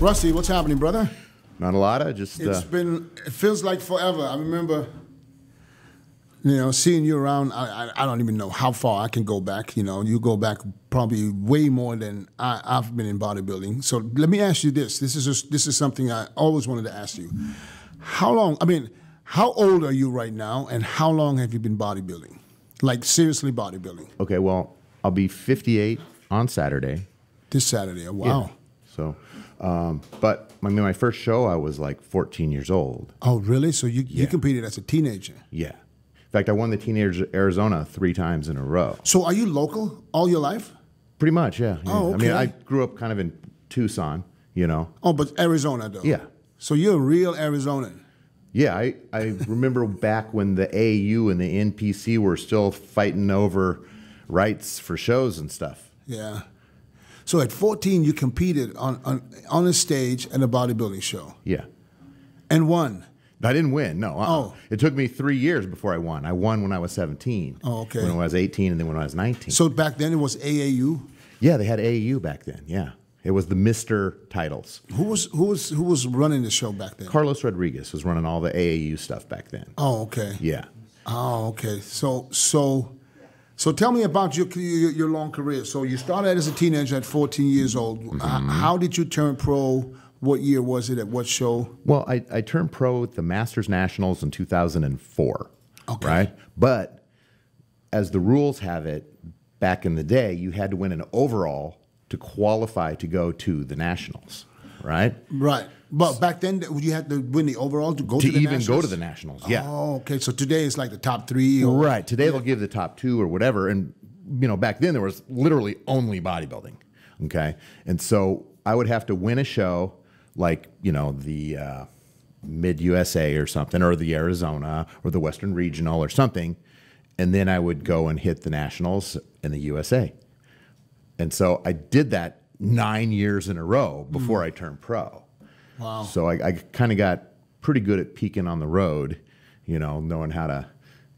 Rusty, what's happening, brother? Not a lot. I just It's uh, been. It feels like forever. I remember, you know, seeing you around. I, I I don't even know how far I can go back. You know, you go back probably way more than I, I've been in bodybuilding. So let me ask you this. This is just, this is something I always wanted to ask you. How long? I mean, how old are you right now, and how long have you been bodybuilding? Like seriously bodybuilding? okay. Well, I'll be 58 on Saturday. This Saturday. Wow. So, um, but I mean, my first show, I was like 14 years old. Oh, really? So you, you competed as a teenager. Yeah. In fact, I won the Teenage Arizona three times in a row. So are you local all your life? Pretty much, yeah. yeah. Oh, I mean. I grew up kind of in Tucson. You know. Oh, but Arizona though. Yeah. So you're a real Arizonan. Yeah, I, I remember back when the AU and the NPC were still fighting over rights for shows and stuff. Yeah. So at 14, you competed on, on on a stage at a bodybuilding show Yeah. and won. I didn't win. No. uh-uh. Oh. It took me three years before I won. I won when I was 17. Oh, okay. When I was 18 and then when I was 19. So back then it was AAU. yeah, they had AAU back then. Yeah. It was the Mr. titles. Who was who was who was running the show back then? Carlos Rodriguez was running all the AAU stuff back then. oh, okay. Yeah. Oh, okay. So so so tell me about your your, your long career. So you started as a teenager at 14 years old. Mm-hmm. How did you turn pro? What year was it? At what show? Well, I, I turned pro at the Masters Nationals in 2004. Okay. Right? But as the rules have it, back in the day, you had to win an overall to qualify to go to the Nationals. Right? Right. But back then you had to win the overall to go To to, the even go Nationals? to the Nationals. Yeah. Oh, okay. So today it's like the top three. Or, Right. Today they'll give the top two or whatever. And, you know, back then there was literally only bodybuilding. Okay. And so I would have to win a show like, you know, the uh, Mid USA or something, or the Arizona or the Western Regional or something. And then I would go and hit the Nationals in the USA. And so I did that nine years in a row before hmm. I turned pro. Wow. So I, I kind of got pretty good at peaking on the road, you know, knowing how to,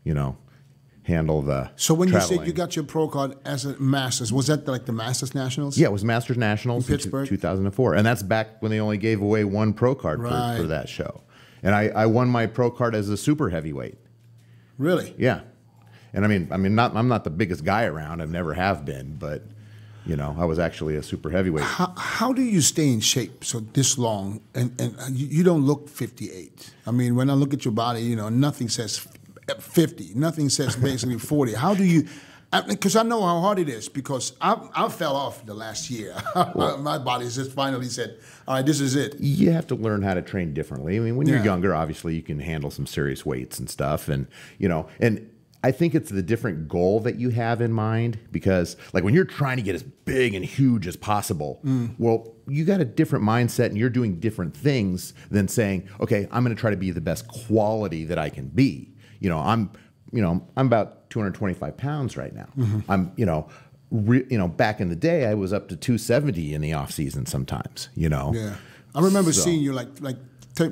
you know, handle the. So when you said you got your pro card as a Masters, was that like the Masters Nationals? Yeah, it was Masters Nationals In Pittsburgh? 2004. And that's back when they only gave away one pro card for, for that show. And I, I won my pro card as a super heavyweight. Really? Yeah. And I mean, I mean, not I'm not the biggest guy around. I've never have been, but you know, I was actually a super heavyweight. How, how do you stay in shape so this long and, and you, don't look 58? I mean, when I look at your body, you know, nothing says 50, nothing says basically 40. How do you, because I, know how hard it is because I, I fell off the last year. My body just finally said, all right, this is it. you have to learn how to train differently. I mean, when Yeah. you're younger, obviously you can handle some serious weights and stuff, and you know, and I think it's the different goal that you have in mind because, like, when you're trying to get as big and huge as possible, Mm. well, you got a different mindset and you're doing different things than saying, okay, I'm going to try to be the best quality that I can be. You know, I'm, you know, I'm about 225 pounds right now. Mm-hmm. I'm, you know. Re, you know, back in the day, I was up to 270 in the off season sometimes. You know, Yeah. I remember So- seeing you like like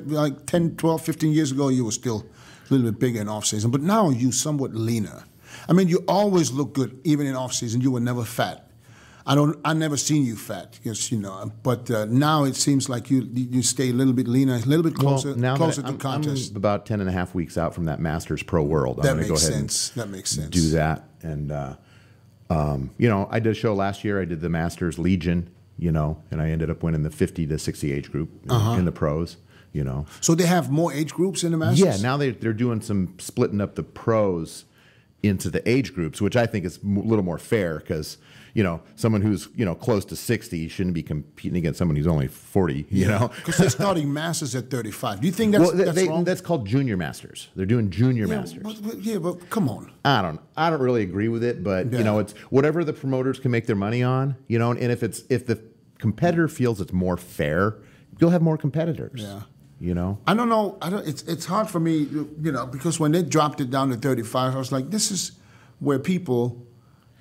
like 10, 12, 15 years ago, you were still little bit bigger in off season, but now you somewhat leaner. I mean, you always look good, even in off season. You were never fat. I don't. I never seen you fat, yes, you know. But uh, now it seems like you you stay a little bit leaner, a little bit closer, well, now closer to I'm, contest. I'm about 10 and a half weeks out from that Masters Pro World. I'm that to go makes ahead sense. That makes sense. and do that. And, uh, um, you know, I did a show last year. I did the Masters Legion, you know, and I ended up winning the 50 to 60 age group Uh-huh. in the pros, you know. So they have more age groups in the Masters. Yeah, now they, they're doing some splitting up the pros into the age groups, which I think is a little more fair because, you know, someone who's, you know, close to 60 shouldn't be competing against someone who's only 40, you know. because they're starting Masters at 35. Do you think that's, well, that's they- wrong? that's called junior masters. They're doing junior yeah, masters. but- but- yeah, but come on. I don't I don't really agree with it, but Yeah. you know, it's whatever the promoters can make their money on, you know, and if it's if the competitor feels it's more fair, you'll have more competitors. Yeah. You know? I don't know. I don't. It's it's hard for me, you know, because when they dropped it down to 35, I was like, this is where people,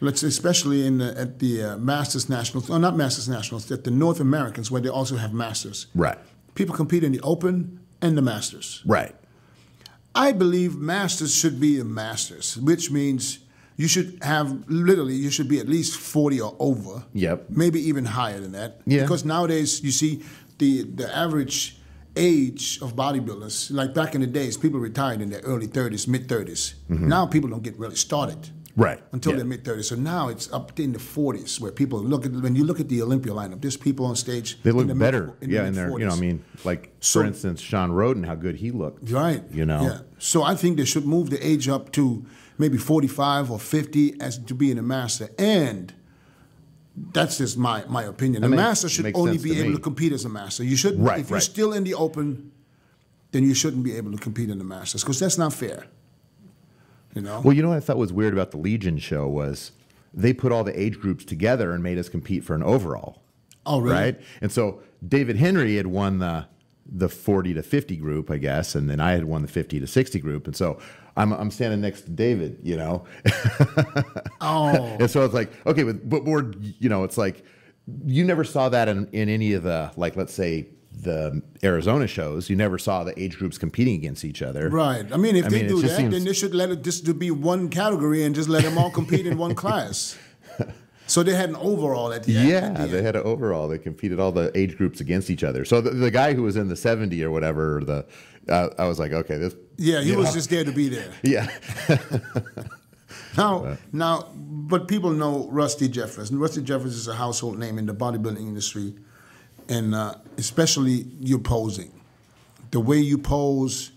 let's especially in the, at the uh, Masters Nationals, or not Masters Nationals, at the North Americans where they also have Masters. Right. People compete in the Open and the Masters. Right. I believe Masters should be the Masters, which means you should have literally you should be at least 40 or over. Yep. Maybe even higher than that. Yeah. Because nowadays you see the the average age of bodybuilders, like back in the days, people retired in their early 30s, mid 30s. Mm-hmm. Now people don't get really started. Right. Until Yeah. their mid 30s. So now it's up to in the 40s where people look at, when you look at the Olympia lineup, there's people on stage. They in look the mid- better. in yeah, and they're you know, I mean, like So- for instance, Shawn Rhoden, how good he looked. Right. You know. Yeah. So I think they should move the age up to maybe 45 or 50 as to being a master. And that's just my, my opinion. The makes- master should only be able me. to compete as a master. You shouldn't. Right, If you're right. still in the open, then you shouldn't be able to compete in the masters because that's not fair. You know. Well, you know what I thought was weird about the Legion show was they put all the age groups together and made us compete for an overall. oh really? Right? And so David Henry had won the the 40 to 50 group, I guess, and then I had won the 50 to 60 group. And so I'm, I'm standing next to David, you know. Oh. and so it's like, okay, but, but we're, you know, it's like you never saw that in, in any of the, like, let's say, the Arizona shows. You never saw the age groups competing against each other. Right. I mean, if I they mean, do that, seems- then they should let it just to be one category and just let them all compete in one class. So they had an overall at the end. Yeah, the they end. had an overall. They competed all the age groups against each other. So the, the guy who was in the 70 or whatever, or the uh, I was like, okay, this. Yeah, he was know. just there to be there. Yeah. Now, now, but people know Rusty Jeffers. And Rusty Jeffers is a household name in the bodybuilding industry, and uh, especially your posing, the way you pose,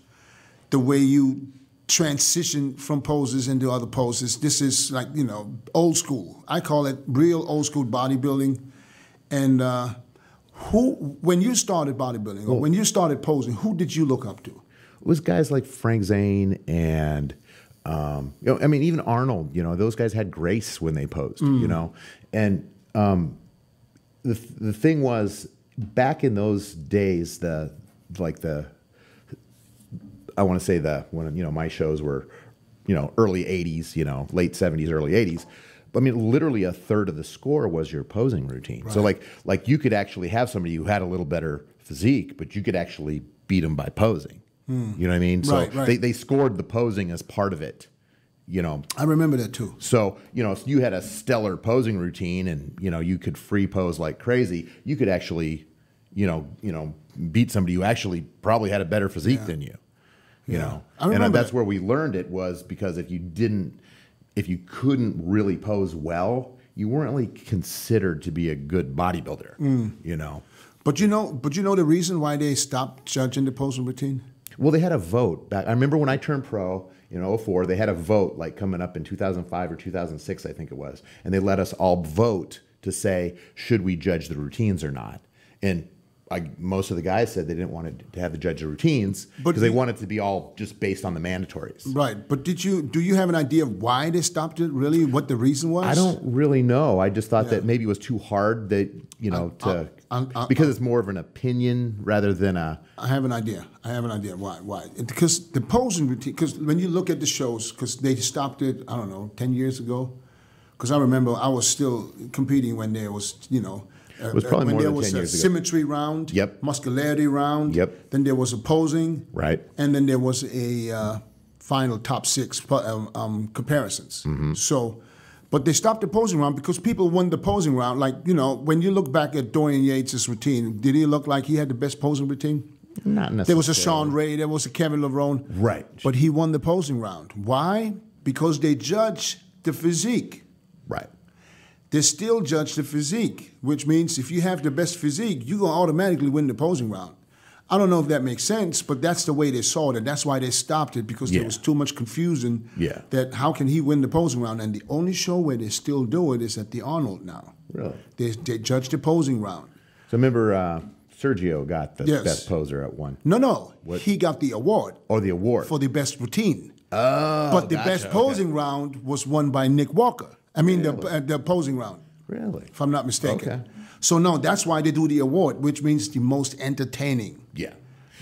the way you transition from poses into other poses. This is like you know old school. I call it real old school bodybuilding. And uh, who, when you started bodybuilding or when you started posing, who did you look up to? It was guys like Frank Zane and, um, you know, I mean, even Arnold. You know, those guys had grace when they posed. Mm. You know, and um, the the thing was back in those days, the like the I want to say the when you know my shows were, you know, early '80s, you know, late '70s, early '80s. But I mean, literally a third of the score was your posing routine. So like like you could actually have somebody who had a little better physique, but you could actually beat them by posing. Hmm. You know what I mean? So Right, right. they they scored the posing as part of it. You know, I remember that too. so, you know, if you had a stellar posing routine and, you know, you could free pose like crazy, you could actually, you know, you know, beat somebody who actually probably had a better physique than you. You know. I and that's that. where we learned it was because if you didn't if you couldn't really pose well, you weren't really considered to be a good bodybuilder. Mm. You know. But you know, but you know the reason why they stopped judging the posing routine? Well, they had a vote back. I remember when I turned pro in 04, they had a vote like coming up in 2005 or 2006, I think it was. And they let us all vote to say, should we judge the routines or not? And I, most of the guys said they didn't want to, to have the judge the routines because they wanted to be all just based on the mandatories. Right. But did you do you have an idea of why they stopped it? Really, what the reason was? I don't really know. I just thought Yeah. that maybe it was too hard that, you know, to, I- I- I- because it's more of an opinion rather than a, I have an idea. I have an idea why. Why? Because the posing routine. Because when you look at the shows, because they stopped it. I don't know, ten years ago. Because I remember I was still competing when there was, you know. Uh, was probably when more there than was 10 a years ago. symmetry round, Yep. muscularity round, Yep. Then there was a posing, Right. and then there was a uh, final top six pu- um, um, comparisons. Mm-hmm. So, but they stopped the posing round because people won the posing round. Like you know, when you look back at Dorian Yates' routine, did he look like he had the best posing routine? not necessarily. There was a Shawn Ray, there was a Kevin Levrone. Right. But he won the posing round. Why? Because they judge the physique. Right. They still judge the physique, which means if you have the best physique, you're going to automatically win the posing round. I don't know if that makes sense, but that's the way they saw it. And that's why they stopped it because Yeah. there was too much confusion Yeah. that how can he win the posing round? And the only show where they still do it is at the Arnold now. Really? They, they judge the posing round. So remember, uh, Sergio got the Yes. best poser at one. No, no. He got the award. Or the award. for the best routine. oh, but the gotcha, best okay. posing round was won by Nick Walker. I mean, the, uh, the posing round, Really? if I'm not mistaken. Okay. So, no, that's why they do the award, which means the most entertaining. Yeah.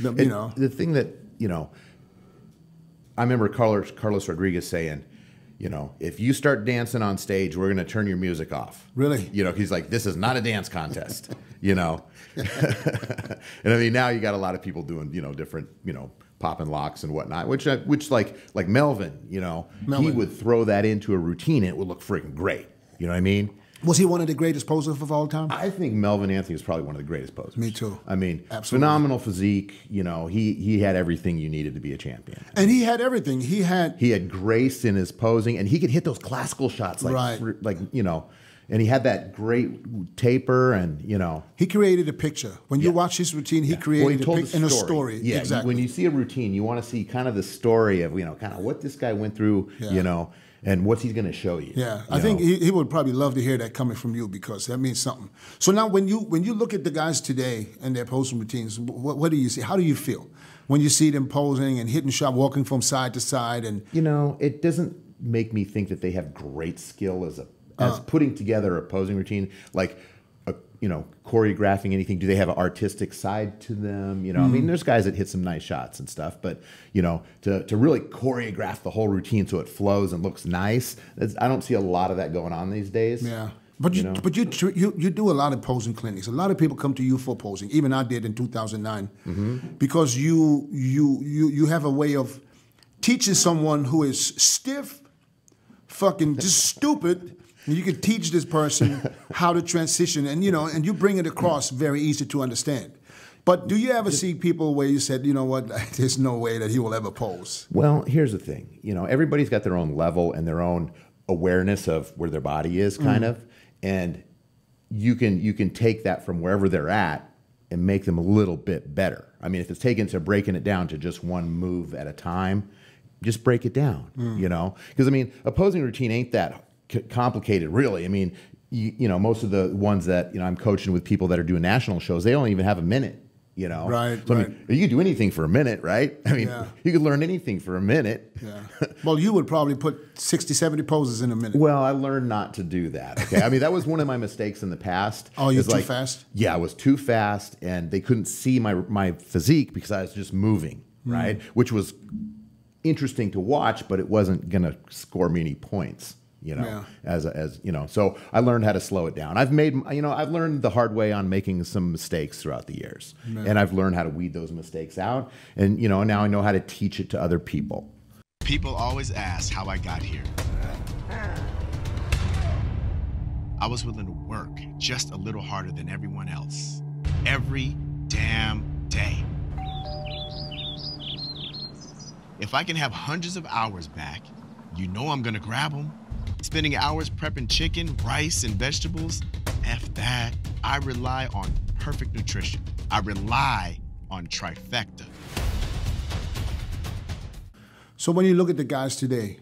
The- you know. the thing that you know, I remember Carlos Carlos Rodriguez saying, you know, if you start dancing on stage, we're going to turn your music off. Really? You know, he's like, this is not a dance contest. you know, and I mean now you got a lot of people doing you know different you know popping locks and whatnot, which uh, which like like Melvin, you know, he would throw that into a routine and it would look freaking great. You know what I mean? Was he one of the greatest posers of all time? I think Melvin Anthony is probably one of the greatest posers. Me too. I mean, Absolutely. phenomenal physique. You know, he he had everything you needed to be a champion. And he had everything. He had He had grace in his posing, and he could hit those classical shots, like Right. like you know, and he had that great taper, and you know, he created a picture. When you watch his routine, he Well, created he a told pic- the in a story. Yeah, exactly. when you see a routine, you want to see kind of the story of you know, kind of what this guy went through, Yeah. you know, and what's he going to show you. Yeah, you I think he, he would probably love to hear that coming from you because that means something. So now, when you when you look at the guys today and their posing routines, what, what do you see? How do you feel when you see them posing and hitting shot, walking from side to side, and you know, it doesn't make me think that they have great skill as a As putting together a posing routine, like a, you know, choreographing anything. Do they have an artistic side to them? You know, I Mm. mean, there's guys that hit some nice shots and stuff, but you know, to to really choreograph the whole routine so it flows and looks nice, that's, I don't see a lot of that going on these days. yeah. But you, know? but you, tr- you you do a lot of posing clinics. A lot of people come to you for posing. Even I did in 2009, Mm-hmm. because you you you you have a way of teaching someone who is stiff, fucking just stupid. You can teach this person how to transition, and you know, and you bring it across very easy to understand. But do you ever see people where you said, you know what, there's no way that he will ever pose? Well, here's the thing. You know, everybody's got their own level and their own awareness of where their body is, mm. kind of, and you can you can take that from wherever they're at and make them a little bit better. I mean, if it's taken to breaking it down to just one move at a time, just break it down. Mm. You know, because I mean, opposing routine ain't that complicated, really. I mean, you, you know, most of the ones that you know I'm coaching with people that are doing national shows, they don't even have a minute. You know, Right, So I right. mean, you can do anything for a minute, right? I mean, Yeah. you could learn anything for a minute. Yeah. well, you would probably put 60, 70 poses in a minute. Well, I learned not to do that. Okay, I mean that was one of my mistakes in the past. Oh, you're too fast? Yeah, I was too fast, and they couldn't see my my physique because I was just moving, Hmm. right? Which was interesting to watch, but it wasn't gonna score me any points. You know, Yeah. as as you know, so I learned how to slow it down. I've made you know I've learned the hard way on making some mistakes throughout the years, and I've learned how to weed those mistakes out, and you know now I know how to teach it to other people. People always ask how I got here. I was willing to work just a little harder than everyone else. Every damn day. If I can have hundreds of hours back, you know I'm gonna grab them. Spending hours prepping chicken, rice, and vegetables, F that. I rely on perfect nutrition. I rely on trifecta. So when you look at the guys today,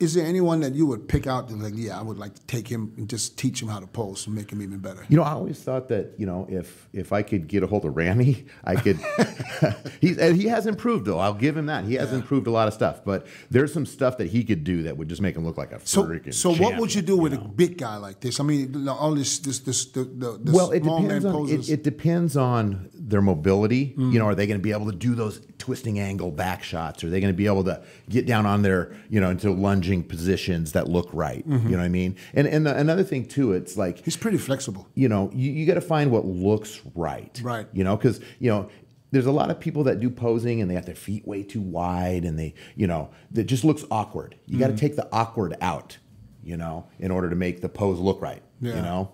is there anyone that you would pick out and like, yeah, I would like to take him and just teach him how to pose and make him even better? You know, I always thought that you know if if I could get a hold of Ramy, I could. he's and he has improved though. I'll give him that. He has improved a lot of stuff, but there's some stuff that he could do that would just make him look like a So, freaking. so what would you do with know? a big guy like this? I mean, all this, this, this, the, the, the Well, it small depends man on it, it depends on their mobility. Mm. You know, are they going to be able to do those twisting angle back shots? Are they going to be able to get down on their you know into lunging positions that look right? Mm-hmm. You know what I mean? And and the, another thing too, it's like He's pretty flexible. you know, you, you got to find what looks right. Right. You know, because, you know, there's a lot of people that do posing and they have their feet way too wide and they, you know, that just looks awkward. You Mm. got to take the awkward out, you know, in order to make the pose look right. Yeah. You know?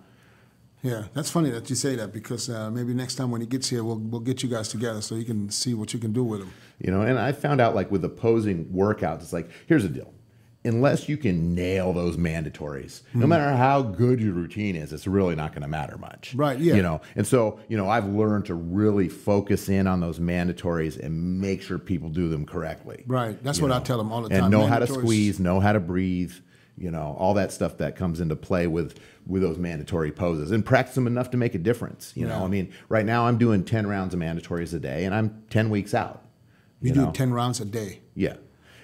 Yeah, that's funny that you say that because uh, maybe next time when he gets here, we'll, we'll get you guys together so you can see what you can do with him. You know, and I found out like with opposing workouts, it's like, here's the deal. Unless you can nail those mandatories, Hmm. no matter how good your routine is, it's really not going to matter much. Right, yeah. You know, and so, you know, I've learned to really focus in on those mandatories and make sure people do them correctly. Right, that's what I tell them all the And time, know how to squeeze, know how to breathe, you know, all that stuff that comes into play with with those mandatory poses and practice them enough to make a difference. You know, Yeah. I mean, right now I'm doing 10 rounds of mandatories a day and I'm 10 weeks out. You, know? do 10 rounds a day. Yeah.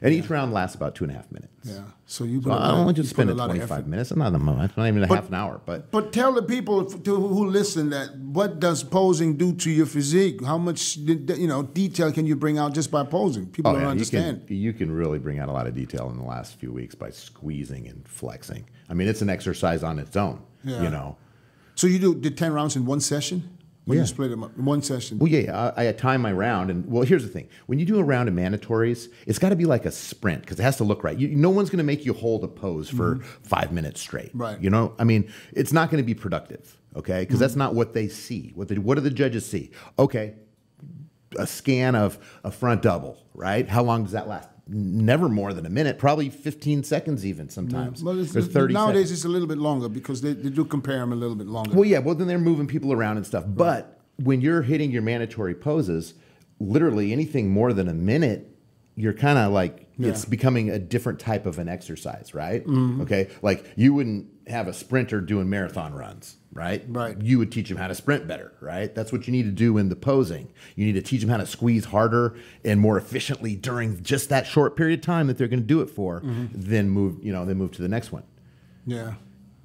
And each round lasts about two and a half minutes. Yeah. So you So I lot- only you put spend a it lot of 25 effort. minutes. It's not, a, it's not even a half an hour, but But tell the people to, who listen that what does posing do to your physique? How much you know detail can you bring out just by posing? People oh, don't yeah, you understand. can, you can really bring out a lot of detail in the last few weeks by squeezing and flexing. I mean, it's an exercise on its own, Yeah. you know. So you do did ten rounds in one session, When Yeah. you split them up, one session. Well, yeah, I, I time my round, and well, here's the thing: when you do a round of mandatories, it's got to be like a sprint because it has to look right. You, no one's going to make you hold a pose for five minutes straight. Mm-hmm. Right. You know, I mean, it's not going to be productive. Okay, because that's not what they see. What the, what do the judges see? Okay, a scan of a front double, right? How long does that last? Never more than a minute, probably 15 seconds, even sometimes. Well, it's, 30 nowadays seconds. it's a little bit longer because they, they do compare them a little bit longer. Well, yeah, well, then they're moving people around and stuff. But when you're hitting your mandatory poses, literally anything more than a minute, you're kind of like, it's becoming a different type of an exercise, right? Mm-hmm. Okay. Like you wouldn't have a sprinter doing marathon runs, right? Right. You would teach them how to sprint better, right? That's what you need to do in the posing. You need to teach them how to squeeze harder and more efficiently during just that short period of time that they're going to do it for, Mm-hmm. then move, you know, then move to the next one. yeah.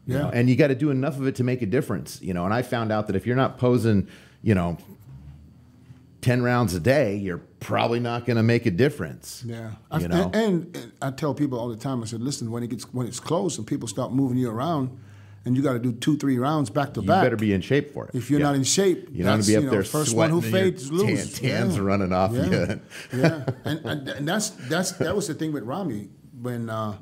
You Yeah. know, and you got to do enough of it to make a difference, you know. And I found out that if you're not posing, you know, ten rounds a day, you're probably not going to make a difference. Yeah, I, you know. and, and, I tell people all the time. I said, listen, when it gets when it's close and people start moving you around, and you got to do two, three rounds back to you back. You better be in shape for it. If you're Yeah. not in shape, you don't want that's, to be up you know, there first one who fades tan- loses. Tans Yeah. running off. Yeah, you. yeah, and, and and that's that's that was the thing with Ramy when uh,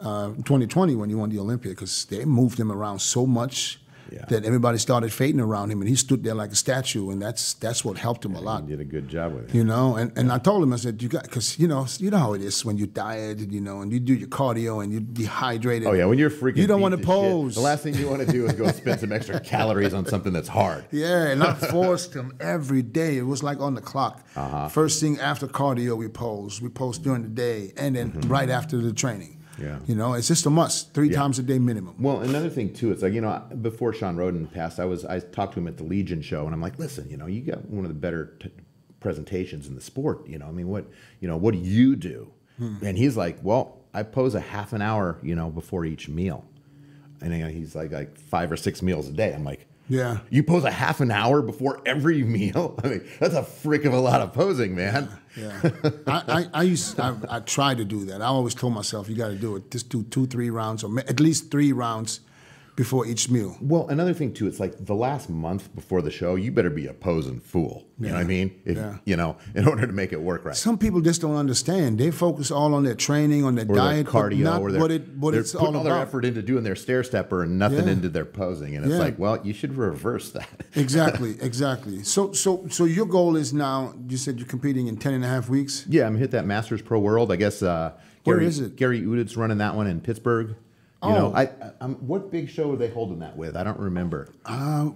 uh, 2020 when he won the Olympia because they moved him around so much Yeah. that everybody started fading around him and he stood there like a statue and that's that's what helped him a lot. You did a good job with it. You know, and, and I told him, I said, you got, because, you know, you know how it is when you diet, you know, and you do your cardio and you're dehydrated. Oh yeah, when you're freaking, You don't want to to shit, pose. the last thing you want to do is go spend some extra calories on something that's hard. Yeah, and I forced him every day. It was like on the clock. Uh-huh. First thing after cardio, we pose. We pose during the day, and then right after the training. Yeah. You know, it's just a must. Three Yeah. times a day minimum. Well, another thing too, it's like you know, before Shawn Rhoden passed, I was I talked to him at the Legion show, and I'm like, listen, you know, you got one of the better t- presentations in the sport. You know, I mean, what you know, what do you do? Hmm. And he's like, well, I pose a half an hour, you know, before each meal, and he's like, like five or six meals a day. I'm like. Yeah. You pose a half an hour before every meal? I mean, that's a frick of a lot of posing, man. Yeah, I, I, I used I, I try to do that. I always told myself you got to do it. Just do two, three rounds, or at least three rounds before each meal. Well, another thing too, it's like the last month before the show, you better be a posing fool. You know what I mean? If, Yeah. You know, in order to make it work right. Some people just don't understand. They focus all on their training, on their or diet, their cardio, not or their, what it what it's all all their effort into doing their stair stepper and nothing Yeah. into their posing. And it's Yeah. like, well, you should reverse that. Exactly, exactly. So, so, so your goal is now. You said you're competing in 10 and a half weeks. yeah, I'm gonna hit that Masters Pro World. I guess. Uh, Gary, is it? Gary Udit's running that one in Pittsburgh. You Oh. I, I, I'm, what big show are they holding that with? I don't remember. Uh,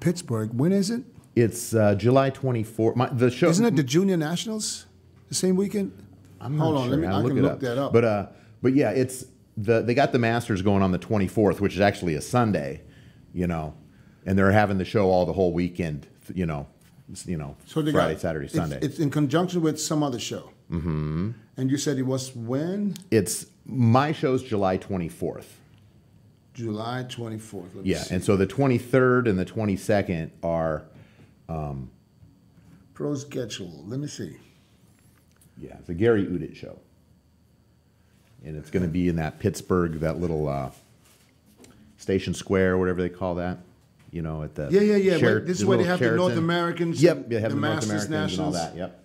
Pittsburgh. When is it? It's uh, July 24th. My, the show Isn't it the Junior Nationals? The same weekend? I'm Hold not on, sure. let me. I'll I look can look up. that up. But uh, but yeah, it's the they got the Masters going on the 24th, which is actually a Sunday, you know, and they're having the show all the whole weekend, you know, you know, so Friday, got, Saturday, it's- Sunday. It's, in conjunction with some other show. Mm-hmm. And you said it was when? It's my show's July 24th. July 24th. Let me Yeah, see. and so the 23rd and the 22nd are pro schedule. Let me see. yeah, it's a Gary Udit show, and it's going to be in that Pittsburgh, that little uh, Station Square, whatever they call that. You know, at the Yeah, yeah, yeah. Sheraton- this is where they have the North Americans. Yep, they have the, North Masters Americans and all that. Yep.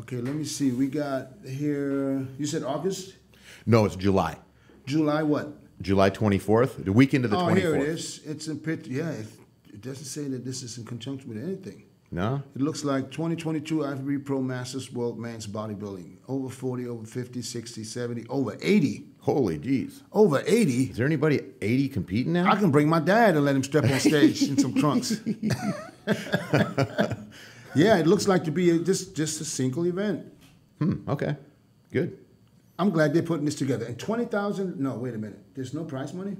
Okay, let me see. We got here. You said August, No, it's July. July. What? July 24th, the weekend of the oh, 24th. here it is. It's in. Yeah, it, it doesn't say that this is in conjunction with anything. No? It looks like 2022 IFBB Pro Masters World Men's Bodybuilding. Over 40, over 50, 60, 70, over 80. Holy jeez. Over 80. Is there anybody 80 competing now? I can bring my dad and let him step on stage in some trunks. yeah, it looks like to be a, just just a single event. Hmm, okay. Good. I'm glad they're putting this together. And 20,000, no, wait a minute. There's no prize money?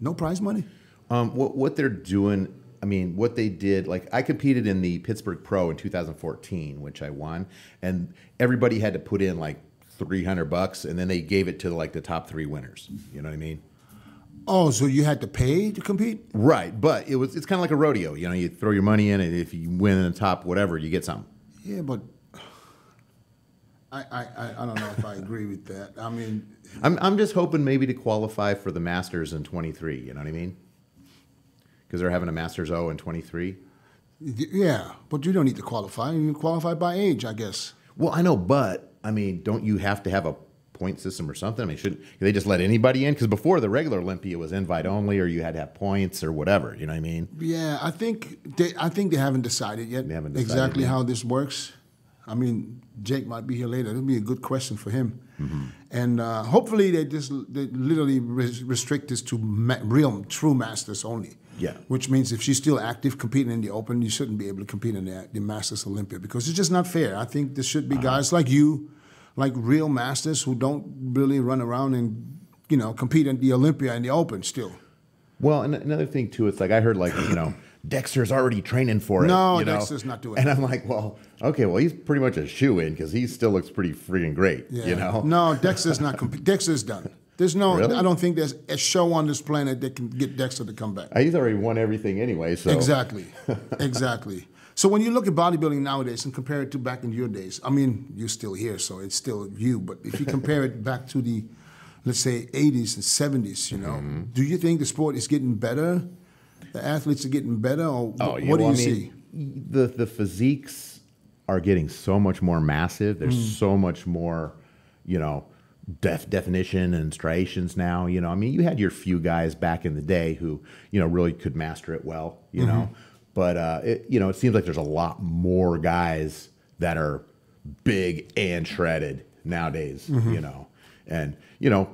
No prize money? Um, what, what they're doing, I mean, what they did, like I competed in the Pittsburgh Pro in 2014, which I won, and everybody had to put in like 300 bucks, and then they gave it to like the top three winners. You know what I mean? Oh, so you had to pay to compete? Right, but it was it's kind of like a rodeo. You know, you throw your money in, and if you win in the top whatever, you get something. Yeah, but I, I, I don't know if I agree with that. I mean, I'm I'm just hoping maybe to qualify for the Masters in 23. You know what I mean? because they're having a Masters O in 23. Yeah, but you don't need to qualify. You qualify by age, I guess. Well, I know, but I mean, don't you have to have a point system or something? I mean, should they just let anybody in? Because before the regular Olympia was invite only, or you had to have points or whatever. You know what I mean? Yeah, I think they. I think they haven't decided yet. Haven't decided exactly yet. how this works. I mean, Jake might be here later. It'll be a good question for him. Mm-hmm. And uh, hopefully, they just they literally res- restrict this to ma- real, true masters only. Yeah. Which means if she's still active competing in the Open, you shouldn't be able to compete in the, the Masters Olympia because it's just not fair. I think there should be Uh-huh. guys like you, like real masters who don't really run around and you know compete in the Olympia and the Open still. Well, and another thing too, it's like I heard like you know Dexter's already training for it. No, you know? Dexter's not doing And it. And I'm like, well, okay, well he's pretty much a shoe in because he still looks pretty freaking great. You know? No, Dexter's not. Comp- Dexter's done. There's no. Really? I don't think there's a show on this planet that can get Dexter to come back. Uh, He's already won everything anyway. So Exactly. exactly. So when you look at bodybuilding nowadays and compare it to back in your days, I mean, you're still here, so it's still you. But if you compare it back to the, let's say, 80s and 70s, you know, Mm-hmm. do you think the sport is getting better? The athletes are getting better, or Oh, what yeah, do well, you I see? mean, The the physiques are getting so much more massive. There's Mm. so much more, you know, def- definition and striations now. You know, I mean, you had your few guys back in the day who, you know, really could master it well. You know, Mm-hmm. but uh, it, you know, it seems like there's a lot more guys that are big and shredded nowadays. Mm-hmm. You know, and you know.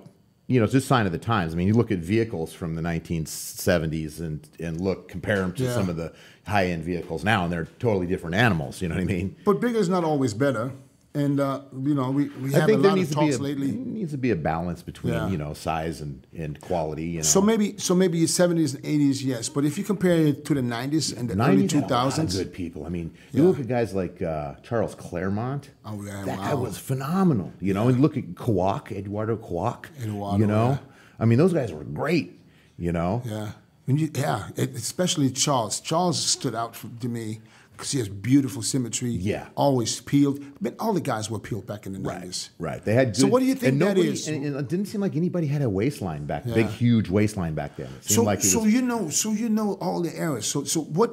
You know, it's just sign of the times. I mean, you look at vehicles from the 1970s and and look compare them to Yeah. some of the high end vehicles now, and they're totally different animals. You know what I mean? But bigger is not always better. And, uh, you know, we, we I have a there lot of talks a, lately. needs to be a balance between Yeah. you know size and, and quality. You know, So maybe, so maybe your seventies and eighties, yes. But if you compare it to the nineties and the early 90s two had a lot of thousands, good people. I mean, you Yeah. look at guys like uh, Charles Clairmonte. Oh, yeah, that guy was phenomenal. You know, and look at Kawak, Eduardo Kawak. Eduardo, you know, yeah. I mean, those guys were great. You know, yeah, you, yeah, it, especially Charles. Charles stood out for, to me because he has beautiful symmetry. Yeah. always peeled. But all the guys were peeled back in the nineties. right. right. They had. Good, So what do you think and nobody, is? And, and it didn't seem like anybody had a waistline back, Yeah. big, huge waistline back then. It So, like it so was, you know, so you know all the eras. So, so what?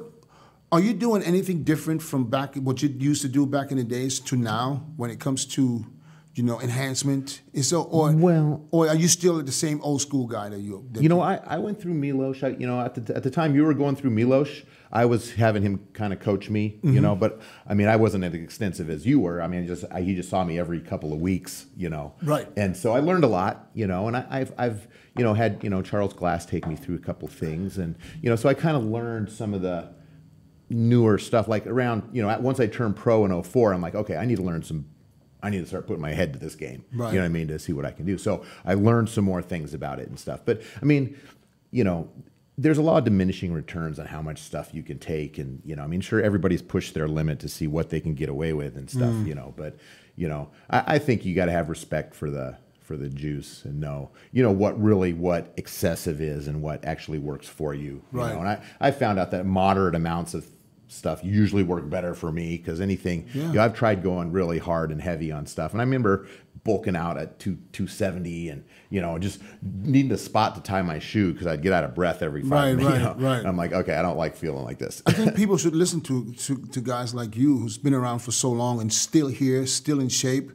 Are you doing anything different from back what you used to do back in the days to now when it comes to, you know, enhancement? Is so or Well- or are you still the same old school guy that you? That You know, I, I went through Milosh. I, you know, at the, at the time you were going through Milosh, I was having him kind of coach me. Mm-hmm. You know, but I mean, I wasn't as extensive as you were. I mean, just I, he just saw me every couple of weeks. You know, Right. And so I learned a lot. You know, and I, I've I've you know had you know Charles Glass take me through a couple of things, and you know, so I kind of learned some of the newer stuff. Like around you know, once I turned pro in 04, I'm like, okay, I need to learn some. I need to start putting my head to this game. Right. You know what I mean? To see what I can do. So I learned some more things about it and stuff. But I mean, you know, there's a lot of diminishing returns on how much stuff you can take. And, you know, I mean, sure, everybody's pushed their limit to see what they can get away with and stuff, Mm. you know, but, you know, I, I think you got to have respect for the, for the juice and know, you know, what really, what excessive is and what actually works for you. you Right. know? And I, I found out that moderate amounts of stuff usually work better for me because anything, Yeah. you know, I've tried going really hard and heavy on stuff. And I remember bulking out at two, 270 and, you know, just needing a spot to tie my shoe because I'd get out of breath every five Right, minutes. right, you know? right. And I'm like, okay, I don't like feeling like this. I think people should listen to, to to guys like you, who's been around for so long and still here, still in shape,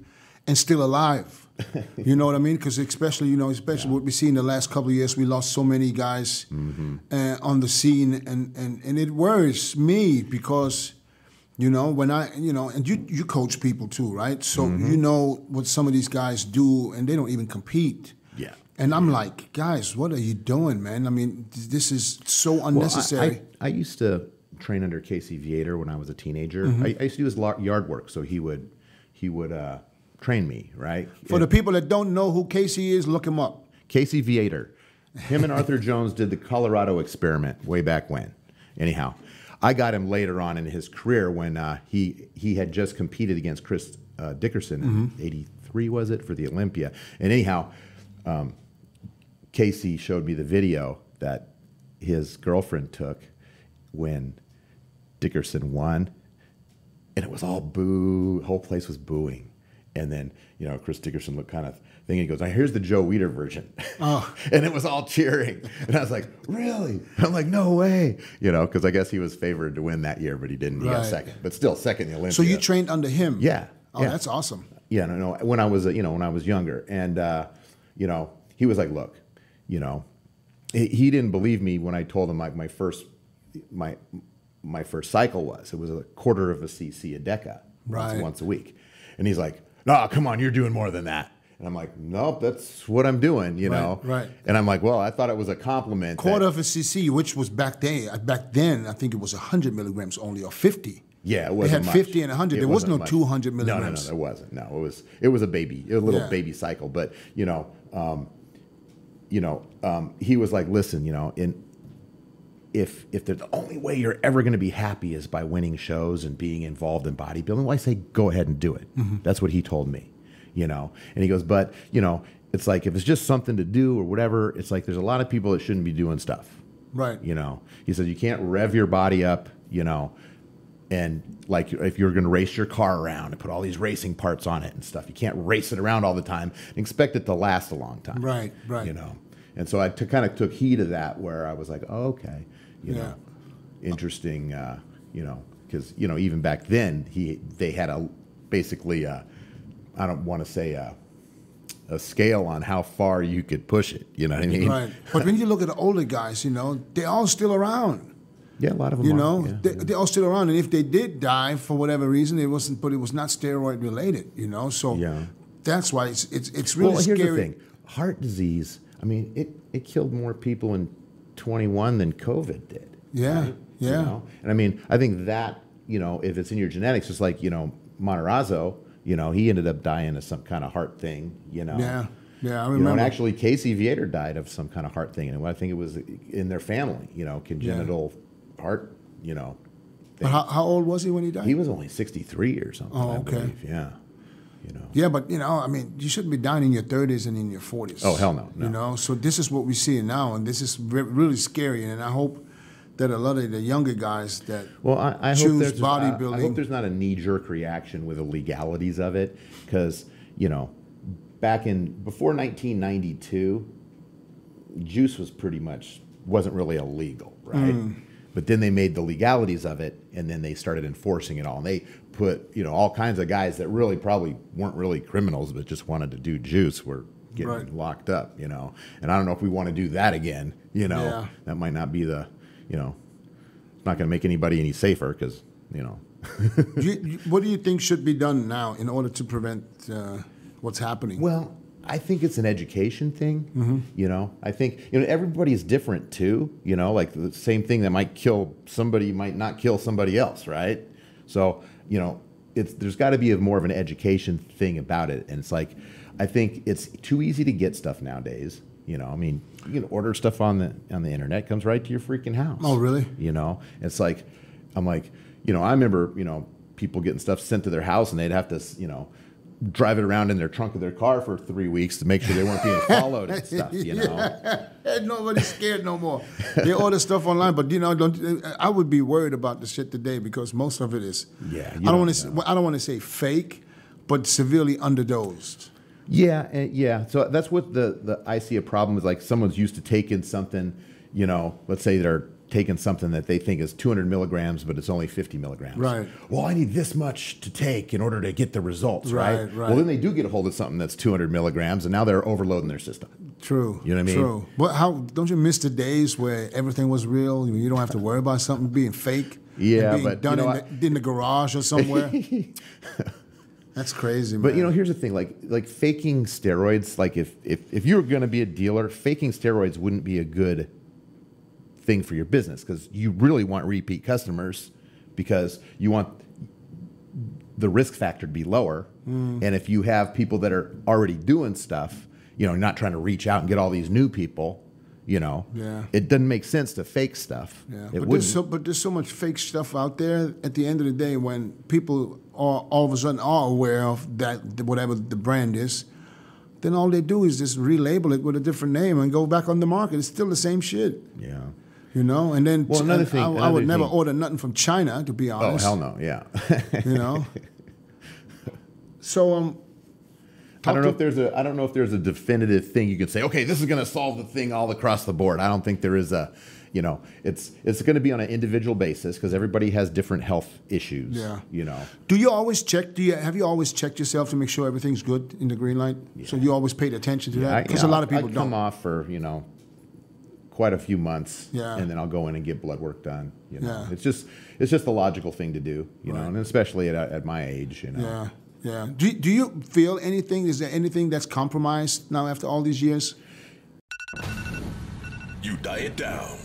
and still alive. you know what I mean? Because especially you know, especially what we see in the last couple of years, we lost so many guys uh, on the scene, and, and and it worries me because. You know, when I, you know, and you you coach people too, right? So Mm-hmm. you know what some of these guys do, and they don't even compete. Yeah. And I'm like, guys, what are you doing, man? I mean, this is so unnecessary. Well, I-. I, I, used to train under Casey Viator when I was a teenager. Mm-hmm. I, I used to do his yard work, so he would he would uh, train me, right? For the people that don't know who Casey is, look him up. Casey Viator. Him and Arthur Jones did the Colorado experiment way back when. Anyhow, I got him later on in his career when uh, he he had just competed against Chris uh, Dickerson in '83, was it, for the Olympia? And anyhow, um, Casey showed me the video that his girlfriend took when Dickerson won, and it was all boo. The whole place was booing. And then, you know, Chris Dickerson looked kind of thing. He goes, now here's the Joe Weider version. Oh. and it was all cheering. And I was like, really? I'm like, no way. You know, because I guess he was favored to win that year, but he didn't. He got second. But still, second in the Olympics. So you trained under him? Yeah, Oh, yeah. that's awesome. Yeah, no, no. When I was, you know, when I was younger, and uh, you know, he was like, "Look, you know," he, he didn't believe me when I told him like my first, my, my first cycle was. It was a quarter of a cc a deca, Right. once, once a week, and he's like, "No, come on, you're doing more than that." And I'm like, "Nope, that's what I'm doing," you Right, know. right. And I'm like, "Well, I thought it was a compliment." Quarter of a cc, which was back then. Back then, I think it was hundred milligrams only, or fifty. Yeah, it wasn't had much. 50 and 100. It There was no much. 200 No, no, no, milligrams. there wasn't. No, it was it was a baby, a little Yeah. baby cycle. But you know, um, you know, um, he was like, listen, you know, in if if the only way you're ever going to be happy is by winning shows and being involved in bodybuilding, well, I say go ahead and do it. Mm-hmm. That's what he told me, you know. And he goes, but you know, it's like if it's just something to do or whatever, it's like there's a lot of people that shouldn't be doing stuff. Right. You know, he said you can't rev your body up, you know, and like if you're going to race your car around and put all these racing parts on it and stuff, you can't race it around all the time and expect it to last a long time. Right, right. You know, and so I kind of took heed of that where I was like, oh, okay, you Yeah. know, interesting, uh, you know, because you know even back then he they had a basically a, I don't want to say a, a scale on how far you could push it. You know what I mean? Right. But when you look at the older guys, you know, they're all still around. Yeah, a lot of them. You are, know, yeah, they, yeah. they're all still around, and if they did die for whatever reason, it wasn't. But it was not steroid related. You know, so Yeah. that's why it's it's it's really well, here's scary. the thing: heart disease. I mean, it it killed more people in 21 than COVID did. Yeah, You yeah. know? And I mean, I think that you know, if it's in your genetics, just like you know, Matarazzo, you know, he ended up dying of some kind of heart thing. You know. Yeah, yeah, I You know, remember. and actually, Casey Viator died of some kind of heart thing, and I think it was in their family. You know, congenital heart. You know, but how, how old was he when he died? he was only 63 or something. Oh, I okay. believe. Yeah. You know. Yeah, but you know, I mean, you shouldn't be dying in your 30s and in your 40s. Oh, hell no, no. You know, so this is what we see now, and this is re- really scary. And I hope that a lot of the younger guys that Well, I, I hope choose there's I- I hope there's not a knee jerk reaction with the legalities of it, because you know, back in before 1992, juice was pretty much wasn't really illegal, right? Hmm. But then they made the legalities of it, and then they started enforcing it all. And they put you know all kinds of guys that really probably weren't really criminals, but just wanted to do juice were getting Right. locked up, you know. And I don't know if we want to do that again. You know, Yeah. that might not be the, you know, it's not going to make anybody any safer because you know you, you, what do you think should be done now in order to prevent uh, what's happening? well i think it's an education thing Mm-hmm. you know i think you know everybody's different too you know like the same thing that might kill somebody might not kill somebody else right so you know it's there's got to be a more of an education thing about it. And it's like i think it's too easy to get stuff nowadays you know? I mean you can order stuff on the on the internet comes right to your freaking house. Oh, really? you know? It's like i'm like you know i remember you know people getting stuff sent to their house and they'd have to you know drive it around in their trunk of their car for three weeks to make sure they weren't being followed and stuff you know Ain't nobody scared no more. They order stuff online, but you know, don't. I would be worried about the shit today because most of it is. Yeah, I don't don't want to. I don't want to say fake, but severely underdosed. yeah eh, yeah so that's what the, the i see a problem is like someone's used to taking something you know let's say they're taking something that they think is 200 milligrams but it's only 50 milligrams Right. well i need this much to take in order to get the results right, Right, right. well then they do get a hold of something that's 200 milligrams and now they're overloading their system True. You know what I mean? True. But how don't you miss the days where everything was real? You don't have to worry about something being fake. Yeah, being but, you done know, in, the, in the garage or somewhere. That's crazy. But you know, here's the thing: like, like faking steroids. Like, if if if you were going to be a dealer, faking steroids wouldn't be a good thing for your business because you really want repeat customers because you want the risk factor to be lower. Hmm. And if you have people that are already doing stuff, you know, not trying to reach out and get all these new people, you know, Yeah. it doesn't make sense to fake stuff. Yeah, it but wouldn't. there's so but there's so much fake stuff out there. At the end of the day, when people are all of a sudden are aware of that whatever the brand is, then all they do is just relabel it with a different name and go back on the market. It's still the same shit, yeah. You know. And then Well, another thing- I, I another would never order nothing from China, to be honest. Oh honest. hell no! Yeah. You know. so um, I don't know if there's a I don't know if there's a definitive thing you can say. Okay, this is going to solve the thing all across the board. I don't think there is a, you know, it's it's going to be on an individual basis because everybody has different health issues. Yeah. You know. Do you always check? Do you have you always checked yourself to make sure everything's good in the green light? So you always paid attention to I- that you because know, a lot of people I don't. come off for you know quite a few months, Yeah. and then I'll go in and get blood work done. You know, Yeah. it's just it's just the logical thing to do. You know, and especially at, at my age, you know. Yeah, yeah. Do do you feel anything? Is there anything that's compromised now after all these years? You diet down,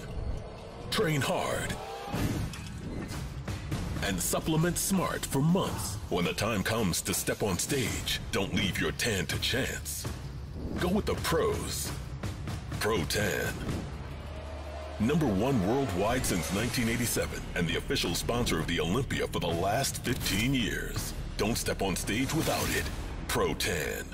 train hard, and supplement smart for months. When the time comes to step on stage, don't leave your tan to chance. Go with the pros. Pro Tan. Number one worldwide since 1987 and the official sponsor of the Olympia for the last 15 years. Don't step on stage without it. Pro Tan.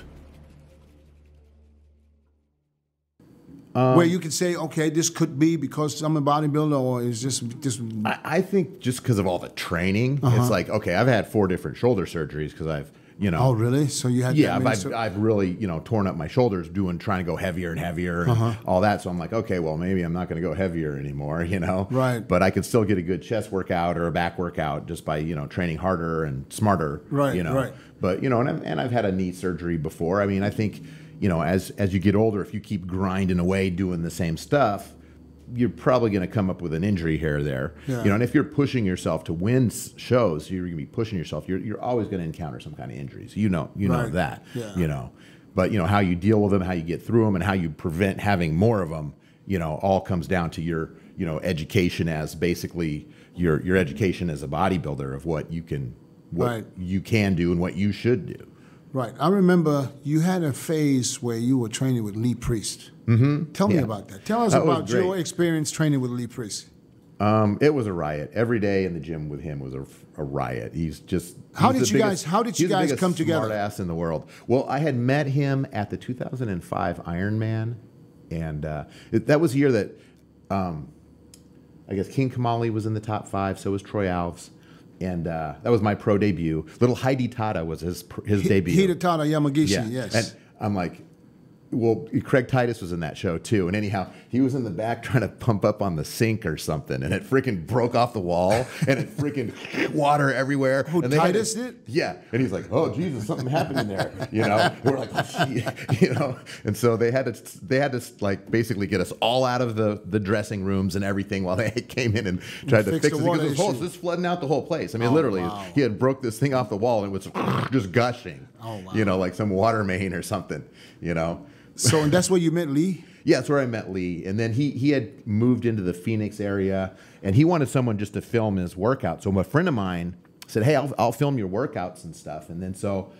Where you can say, okay, this could be because I'm a bodybuilder, or is this just I, I think just because of all the training, Uh-huh. it's like okay, I've had four different shoulder surgeries because I've you know. Oh, really? So you had Yeah, I've, I've, I've really you know torn up my shoulders doing trying to go heavier and heavier and Uh-huh. all that. So I'm like, okay, well maybe I'm not going to go heavier anymore, you know. Right. But I could still get a good chest workout or a back workout just by you know training harder and smarter. Right, You know. right. But you know, and I've, and I've had a knee surgery before. I mean, I think you know as as you get older, if you keep grinding away doing the same stuff. You're probably going to come up with an injury here or there, Yeah. you know. And if you're pushing yourself to win shows, you're going to be pushing yourself. You're, you're always going to encounter some kind of injuries. You know, you know that Yeah. you know but you know how you deal with them how you get through them and how you prevent having more of them you know all comes down to your you know education as basically your your education as a bodybuilder of what you can what Right. you can do and what you should do Right. I remember you had a phase where you were training with Lee Priest. Mm-hmm. Tell me about that. Tell us That about your experience training with Lee Priest. um, it was a riot every day in the gym with him was a, a riot he's just How he's did you biggest- guys- how did you guys come together? smart ass in the world well i had met him at the 2005 ironman and uh, it, that was the year that um, I guess King Kamali was in the top five. So was Troy Alves, and uh, that was my pro debut. Little Hidetada was his his debut. Hidetada Yamagishi, yes. And I'm like, well, Craig Titus was in that show too. And anyhow, he was in the back trying to pump up on the sink or something, and it freaking broke off the wall, and it freaking water everywhere. Who, and they Titus to- did? Yeah, and he's like, "Oh Jesus, something happened in there," you know. We're like, oh, shit," you know, and so they had to they had to like basically get us all out of the the dressing rooms and everything while they came in and tried to Fix it because this whole issue. this flooding out the whole place. I mean, Oh, literally, wow. he had broke this thing off the wall and it was just gushing. Oh, wow. You know, like some water main or something. You know. So and that's where you met Lee? Yeah, that's where I met Lee. And then he he had moved into the Phoenix area and he wanted someone just to film his workout. So a friend of mine said, Hey, I'll, I'll film your workouts and stuff. And then so,